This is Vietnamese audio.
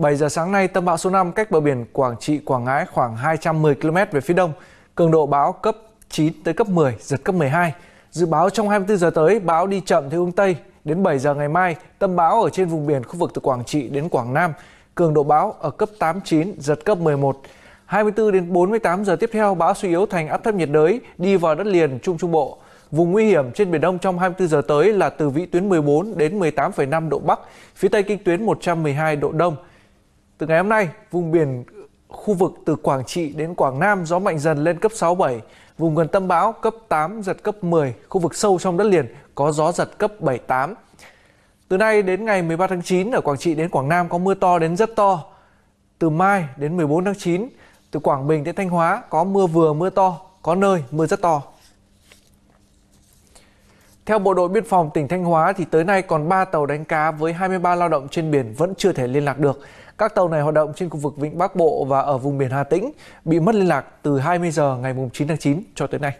7 giờ sáng nay, tâm bão số 5 cách bờ biển Quảng Trị, Quảng Ngãi khoảng 210 km về phía đông. Cường độ bão cấp 9 tới cấp 10, giật cấp 12. Dự báo trong 24 giờ tới, bão đi chậm theo hướng Tây. Đến 7 giờ ngày mai, tâm bão ở trên vùng biển khu vực từ Quảng Trị đến Quảng Nam. Cường độ bão ở cấp 8, 9, giật cấp 11. 24 đến 48 giờ tiếp theo, bão suy yếu thành áp thấp nhiệt đới đi vào đất liền Trung Trung Bộ. Vùng nguy hiểm trên Biển Đông trong 24 giờ tới là từ vĩ tuyến 14 đến 18,5 độ Bắc, phía Tây kinh tuyến 112 độ Đông. Từ ngày hôm nay, vùng biển khu vực từ Quảng Trị đến Quảng Nam gió mạnh dần lên cấp 6, 7. Vùng gần tâm bão cấp 8, giật cấp 10. Khu vực sâu trong đất liền có gió giật cấp 7, 8. Từ nay đến ngày 13 tháng 9, ở Quảng Trị đến Quảng Nam có mưa to đến rất to. Từ mai đến 14 tháng 9, từ Quảng Bình đến Thanh Hóa có mưa vừa mưa to, có nơi mưa rất to. Theo Bộ đội Biên phòng tỉnh Thanh Hóa thì tới nay còn 3 tàu đánh cá với 23 lao động trên biển vẫn chưa thể liên lạc được. Các tàu này hoạt động trên khu vực Vịnh Bắc Bộ và ở vùng biển Hà Tĩnh, bị mất liên lạc từ 20 giờ ngày 9 tháng 9 cho tới nay.